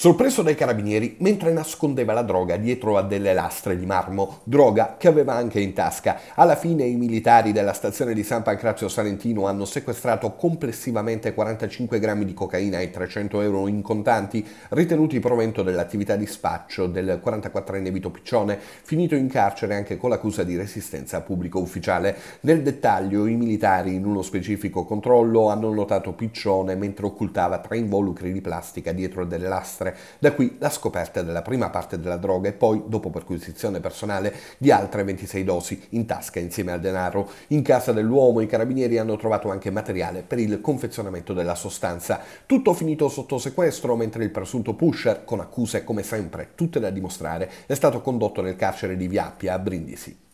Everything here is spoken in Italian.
Sorpreso dai carabinieri mentre nascondeva la droga dietro a delle lastre di marmo, droga che aveva anche in tasca. Alla fine i militari della stazione di San Pancrazio Salentino hanno sequestrato complessivamente 45 grammi di cocaina e 300 euro in contanti, ritenuti provento dell'attività di spaccio del 44enne Vito Piccione, finito in carcere anche con l'accusa di resistenza a pubblico ufficiale. Nel dettaglio, i militari in uno specifico controllo hanno notato Piccione mentre occultava tre involucri di plastica dietro a delle lastre altre. Da qui la scoperta della prima parte della droga e poi, dopo perquisizione personale, di altre 26 dosi in tasca insieme al denaro. In casa dell'uomo i carabinieri hanno trovato anche materiale per il confezionamento della sostanza. Tutto finito sotto sequestro mentre il presunto pusher, con accuse come sempre tutte da dimostrare, è stato condotto nel carcere di Viappia a Brindisi.